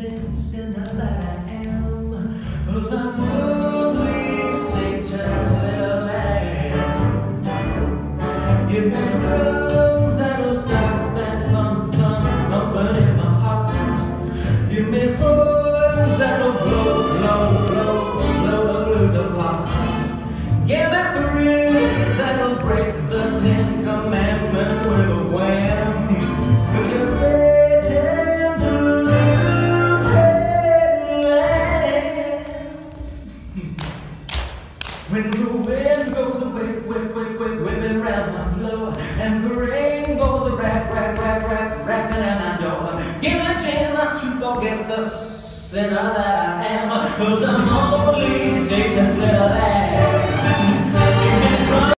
Simpson I am, cause I'm Satan's little lamb. That'll stop that thump thump thumping in my heart. Give me thorns that When the wind goes away, whip, whip, whip, whipping round my floor, and the rain goes a rap, rap, rap, rap, rapping at my door. Give a chance not to forget the sinner that I am, cause I'm only Satan's little lamb.